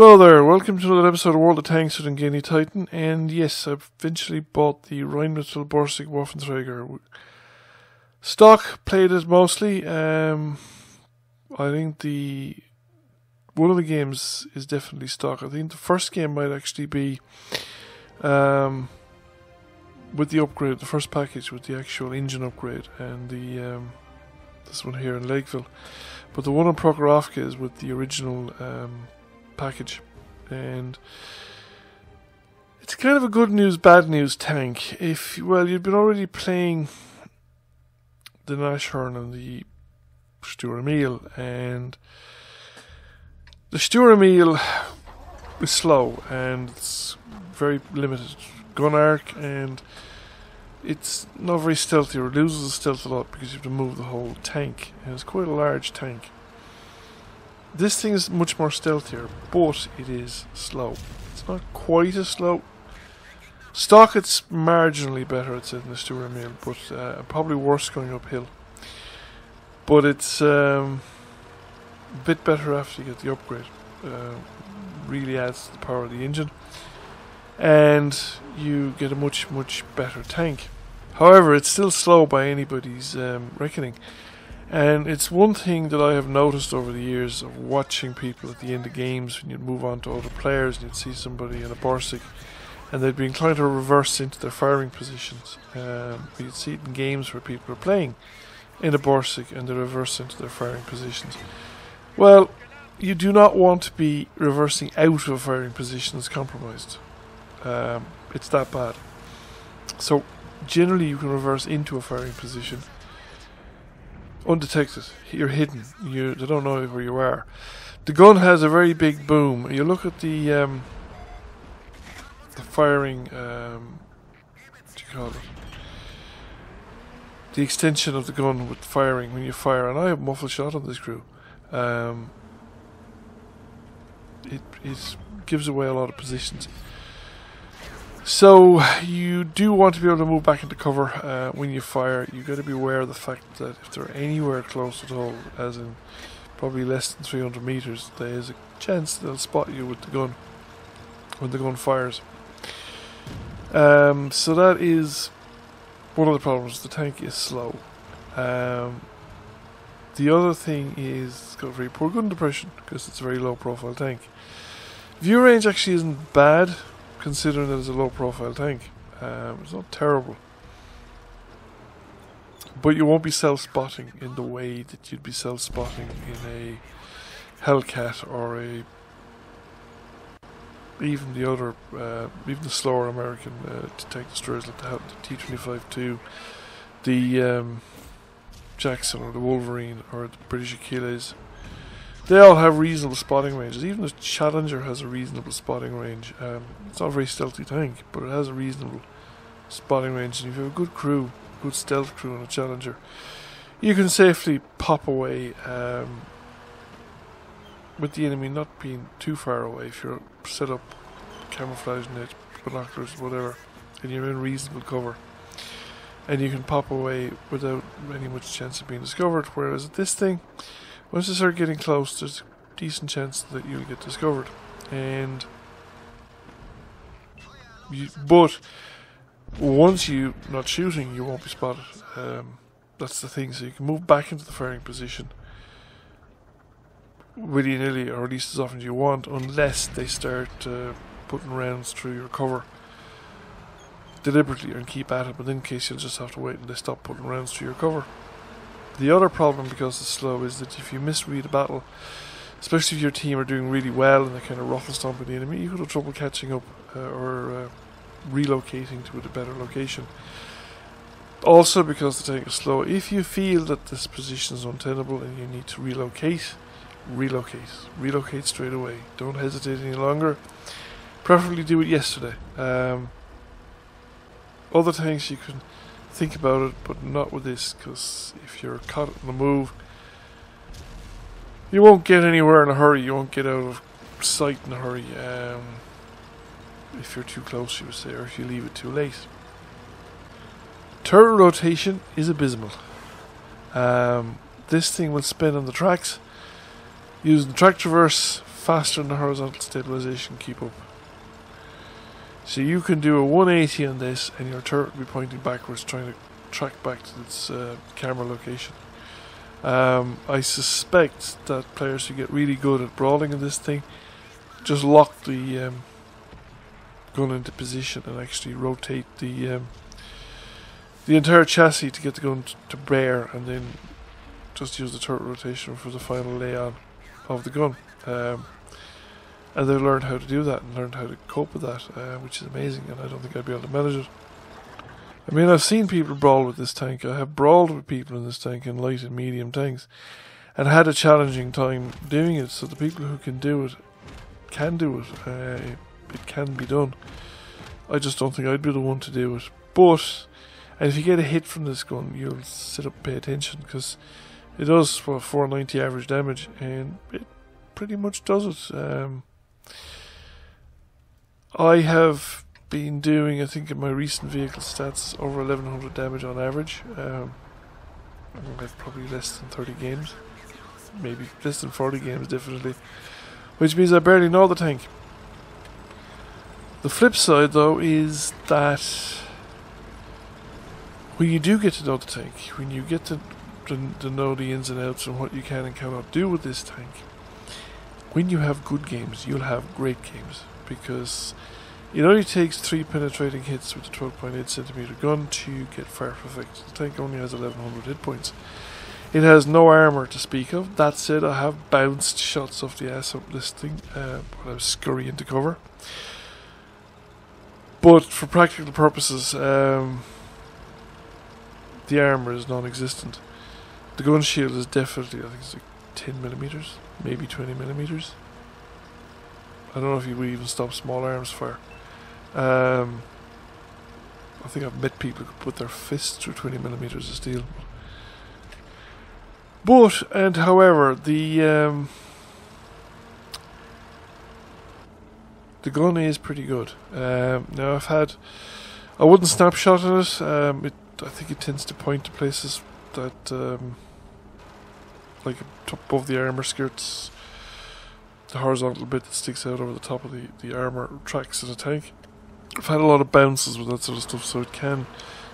Hello there, welcome to another episode of World of Tanks with Ungainly Titan. And yes, I've eventually bought the Rheinmetall Borsig Waffenträger. Stock, played it mostly. Um, I think the one of the games is definitely stock. I think the first game might actually be um, with the upgrade, the first package with the actual engine upgrade, and the um, this one here in Lakeville. But the one on Prokhorovka is with the original um, package, and it's kind of a good news, bad news tank. If well, you've been already playing the Nashorn and the Sturm Emil, and the Sturm Emil is slow and it's very limited gun arc and it's not very stealthy or loses stealth a lot because you have to move the whole tank and it's quite a large tank. This thing is much more stealthier, but it is slow. It's not quite as slow. Stock it's marginally better, say, than the Sturm Emil, but uh, probably worse going uphill. But it's um, a bit better after you get the upgrade. Uh, really adds to the power of the engine. And you get a much, much better tank. However, it's still slow by anybody's um, reckoning. And it's one thing that I have noticed over the years of watching people at the end of games when you'd move on to other players and you'd see somebody in a Borsig and they'd be inclined to reverse into their firing positions. Um, you'd see it in games where people are playing in a Borsig and they reverse into their firing positions. Well, you do not want to be reversing out of a firing positions compromised. Um, it's that bad. So, generally, you can reverse into a firing position undetected. You're hidden. You they don't know where you are. The gun has a very big boom. You look at the um, the firing. Um, what do you call it? The extension of the gun with firing when you fire, and I have muffled shot on this crew. Um, it it gives away a lot of positions. So you do want to be able to move back into cover uh, when you fire. You've got to be aware of the fact that if they're anywhere close at all, as in probably less than 300 meters, there is a chance they'll spot you with the gun when the gun fires. Um, so that is one of the problems. The tank is slow. Um, the other thing is it's got very poor gun depression because it's a very low profile tank. View range actually isn't bad considering that it's a low profile tank. Um, it's not terrible. But you won't be self spotting in the way that you'd be self spotting in a Hellcat or a even the other, uh, even the slower American uh, tank destroyers like the, the T-25-2, the um, Jackson or the Wolverine or the British Achilles. They all have reasonable spotting ranges. Even the Challenger has a reasonable spotting range. Um, it's not a very stealthy tank, but it has a reasonable spotting range. And if you have a good crew, good stealth crew on a Challenger, you can safely pop away um, with the enemy not being too far away. If you're set up camouflage net, binoculars, whatever, and you're in reasonable cover. And you can pop away without any much chance of being discovered. Whereas this thing, once you start getting close, there's a decent chance that you'll get discovered. And you, but once you're not shooting, you won't be spotted. Um, that's the thing. So you can move back into the firing position willy nilly, or at least as often as you want, unless they start uh, putting rounds through your cover deliberately and keep at it. But in case you'll just have to wait until they stop putting rounds through your cover. The other problem, because it's slow, is that if you misread a battle, especially if your team are doing really well and they kind of ruffle stomping the enemy, you could have trouble catching up uh, or uh, relocating to a better location. Also, because the tank is slow, if you feel that this position is untenable and you need to relocate, relocate. Relocate straight away. Don't hesitate any longer. Preferably do it yesterday. Um, other tanks you can think about it, but not with this, because if you're caught in the move, you won't get anywhere in a hurry. You won't get out of sight in a hurry. Um, if you're too close, you would say, or if you leave it too late. Turret rotation is abysmal. Um, this thing will spin on the tracks using track traverse faster than the horizontal stabilization keep up. So you can do a 180 on this and your turret will be pointing backwards trying to track back to its uh, camera location. Um, I suspect that players who get really good at brawling in this thing just lock the um, gun into position and actually rotate the um, the entire chassis to get the gun to bear and then just use the turret rotation for the final lay on of the gun. And they learned how to do that and learned how to cope with that, uh, which is amazing. And I don't think I'd be able to manage it. I mean, I've seen people brawl with this tank. I have brawled with people in this tank in light and medium tanks, and had a challenging time doing it. So the people who can do it can do it. Uh, it can be done. I just don't think I'd be the one to do it. But and if you get a hit from this gun, you'll sit up and pay attention because it does for 490 average damage, and it pretty much does it. Um, I have been doing, I think, in my recent vehicle stats, over 1100 damage on average. Um, I've probably less than 30 games, maybe less than 40 games, definitely, which means I barely know the tank. The flip side, though, is that when you do get to know the tank, when you get to, to, to know the ins and outs and what you can and cannot do with this tank, when you have good games, you'll have great games because it only takes three penetrating hits with a 12.8 centimeter gun to get fire effect. The tank only has 1100 hit points. It has no armor to speak of. That said, I have bounced shots off the ass of this thing uh, while I was scurrying to cover. But for practical purposes, um, the armor is non-existent. The gun shield is definitely, I think it's like 10 millimeters, maybe 20 millimeters. I don't know if you would even stop small arms fire. Um, I think I've met people who put their fists through 20 millimeters of steel. But, and however, the um, the gun is pretty good. Um, now I've had, I wouldn't snapshot it. Um, it, I think it tends to point to places that, um, like above the armor skirts, the horizontal bit that sticks out over the top of the, the armor tracks in the tank. I've had a lot of bounces with that sort of stuff, so it can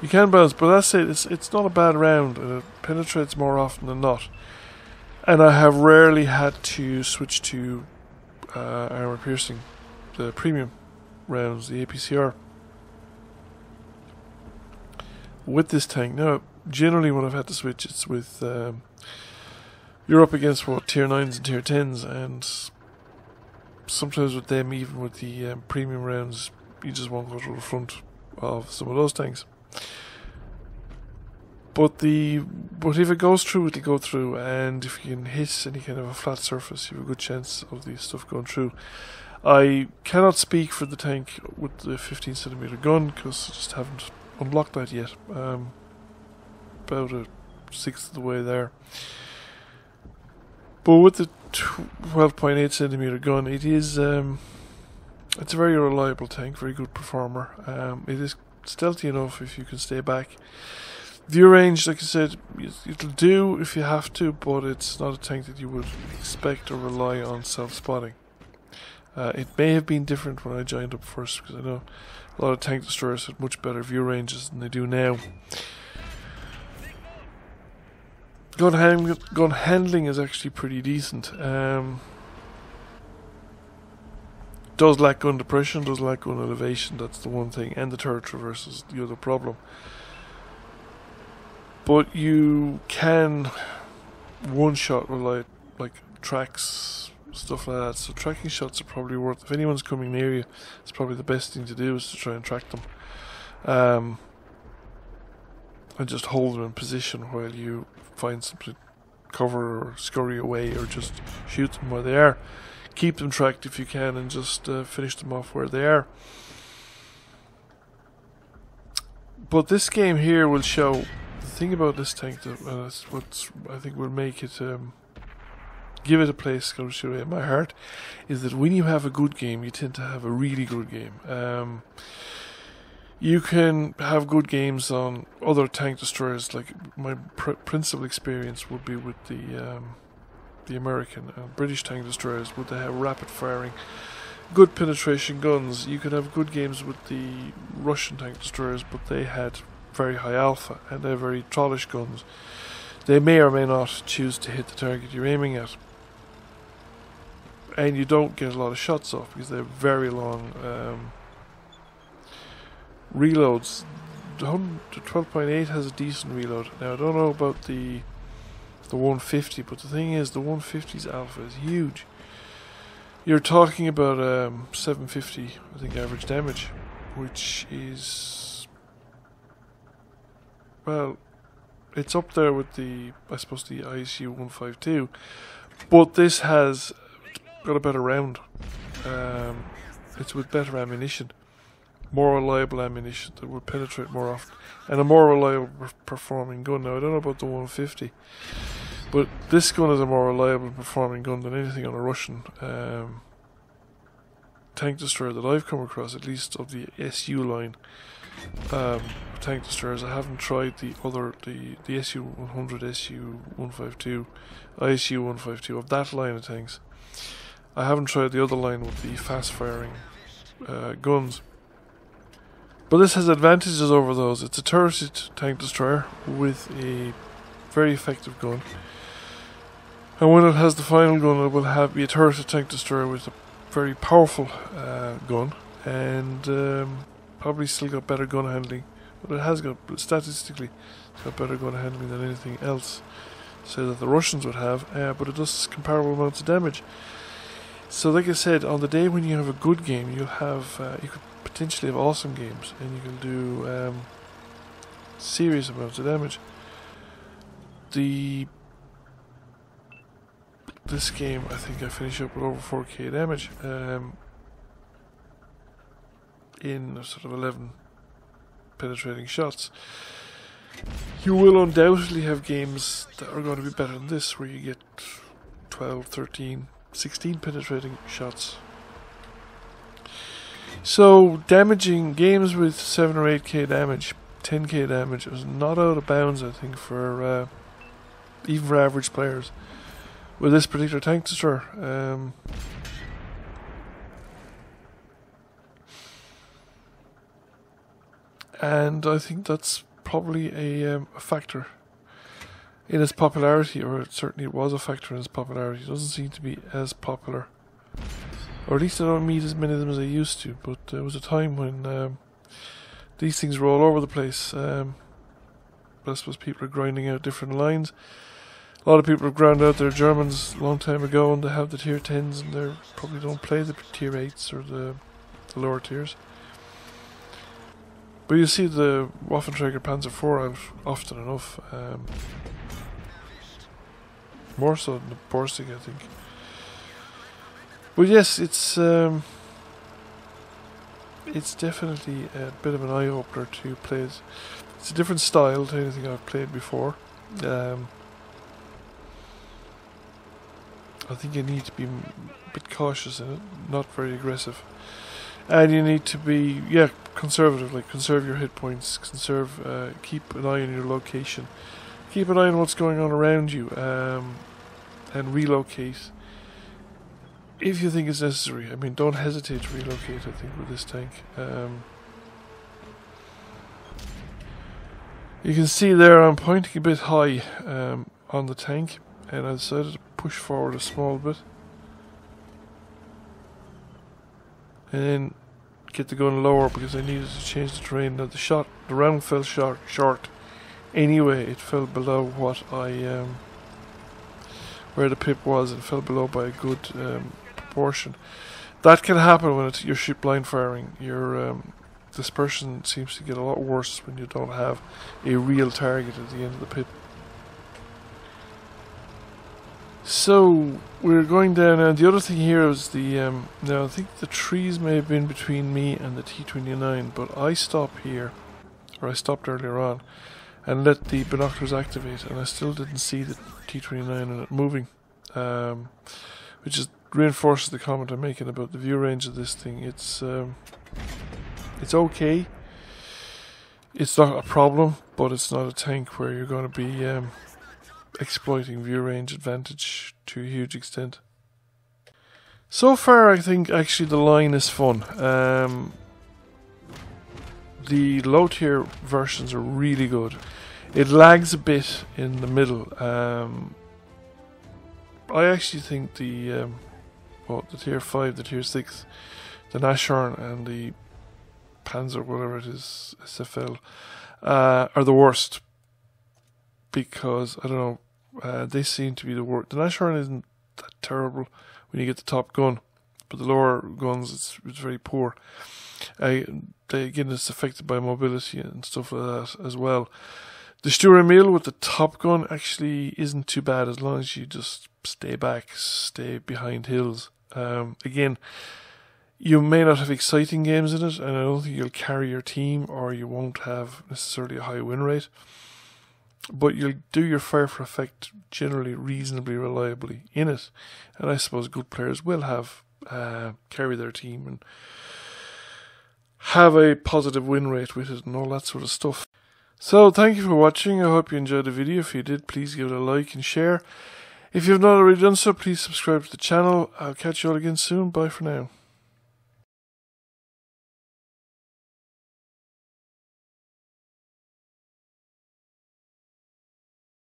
you can bounce, but that's it. It's it's not a bad round, and it penetrates more often than not. And I have rarely had to switch to uh, armor piercing, the premium rounds, the APCR. With this tank, now generally when I've had to switch, it's with um, you're up against what tier nines and tier tens, and sometimes with them, even with the um, premium rounds, you just won't go to the front of some of those tanks. But the but if it goes through, it'll go through, and if you can hit any kind of a flat surface, you have a good chance of the stuff going through. I cannot speak for the tank with the 15 centimeter gun because I just haven't unlocked that yet. Um, about a sixth of the way there. But with the 12.8 centimeter gun, it is um, it's a very reliable tank, very good performer. Um, it is stealthy enough if you can stay back. View range, like I said, it'll do if you have to, but it's not a tank that you would expect or rely on self-spotting. Uh, it may have been different when I joined up first, because I know a lot of tank destroyers had much better view ranges than they do now. Gun, hand, gun handling is actually pretty decent. Um, does lack gun depression, does lack gun elevation, that's the one thing, and the turret traverse is the other problem. But you can one shot rely like tracks, stuff like that. So tracking shots are probably worth if anyone's coming near you, it's probably the best thing to do is to try and track them. Um, and just hold them in position while you find something cover or scurry away or just shoot them where they are. Keep them tracked if you can and just uh, finish them off where they are. But this game here will show the thing about this tank that uh, what I think will make it um, give it a place to my heart is that when you have a good game, you tend to have a really good game. Um, you can have good games on other tank destroyers. Like my pr- principal experience would be with the um, the American and British tank destroyers, would they have rapid firing, good penetration guns? You could have good games with the Russian tank destroyers, but they had very high alpha and they're very trollish guns. They may or may not choose to hit the target you're aiming at. And you don't get a lot of shots off because they're very long um, reloads. The 12.8 has a decent reload. Now I don't know about the the 150, but the thing is, the 150's alpha is huge. You're talking about um, 750, I think, average damage, which is well, it's up there with the, I suppose, the ISU 152, but this has got a better round. Um, it's with better ammunition, more reliable ammunition that will penetrate more often, and a more reliable performing gun. Now I don't know about the 150, but this gun is a more reliable performing gun than anything on a Russian um, tank destroyer that I've come across, at least of the SU line. Um, tank destroyers. I haven't tried the other the the SU 100, SU 152, ISU 152 of that line of tanks. I haven't tried the other line with the fast firing uh, guns. But this has advantages over those. It's a turreted tank destroyer with a very effective gun. And when it has the final gun, it will have be a turreted tank destroyer with a very powerful uh, gun, and um, probably still got better gun handling. But it has got statistically, got better gun handling than anything else. Say that the Russians would have, uh, but it does comparable amounts of damage. So, like I said, on the day when you have a good game, you'll have uh, you could potentially have awesome games, and you can do um, serious amounts of damage. The this game, I think I finished up with over 4k damage um, in sort of 11 penetrating shots. You will undoubtedly have games that are going to be better than this, where you get 12, 13, 16 penetrating shots. So, damaging games with 7 or 8k damage, 10k damage, was not out of bounds, I think, for uh, even for average players with this particular tank destroyer. Um, and I think that's probably a, um, a factor in its popularity, or certainly it was a factor in its popularity. It doesn't seem to be as popular, or at least I don't meet as many of them as I used to. But there was a time when um, these things were all over the place. Um, I suppose people are grinding out different lines. A lot of people have ground out their Germans a long time ago, and they have the tier 10s, and they probably don't play the tier 8s or the, the lower tiers. But you see the Waffenträger Panzer IV out often enough. Um, more so than the Borsig, I think. But yes, it's um, it's definitely a bit of an eye opener to play. It. It's a different style to anything I've played before. Um, I think you need to be a bit cautious in it, not very aggressive and you need to be yeah conservative like conserve your hit points conserve uh, keep an eye on your location keep an eye on what's going on around you um, and relocate if you think it's necessary I mean don't hesitate to relocate I think with this tank um, you can see there I'm pointing a bit high um, on the tank and I decided to push forward a small bit and then get the gun lower because I needed to change the terrain. Now the shot, the round fell short. Short. Anyway, it fell below what I um, where the pip was. and fell below by a good um, proportion. That can happen when it's, you're ship blind firing. Your um, dispersion seems to get a lot worse when you don't have a real target at the end of the pip. So we're going down, and the other thing here is the um, now I think the trees may have been between me and the T29, but I stop here, or I stopped earlier on, and let the binoculars activate, and I still didn't see the T29 and it moving, um, which just reinforces the comment I'm making about the view range of this thing. It's um, it's okay. It's not a problem, but it's not a tank where you're going to be um, exploiting view range advantage to a huge extent. So far, I think actually the line is fun. Um, the low tier versions are really good. It lags a bit in the middle. Um, I actually think the um, the tier five, the tier six, the Nashorn and the Panzer, whatever it is, SFL, uh, are the worst because I don't know. Uh, they seem to be the worst. The Nashorn isn't that terrible when you get the top gun, but the lower guns it's, it's very poor. Uh, they, again, it's affected by mobility and stuff like that as well. The Sturm Emil with the top gun actually isn't too bad as long as you just stay back, stay behind hills. Um, again, you may not have exciting games in it, and I don't think you'll carry your team or you won't have necessarily a high win rate. But you'll do your fire for effect generally reasonably reliably in it, and I suppose good players will have uh, carry their team and have a positive win rate with it and all that sort of stuff. So thank you for watching. I hope you enjoyed the video. If you did, please give it a like and share. If you have not already done so, please subscribe to the channel. I'll catch you all again soon. Bye for now.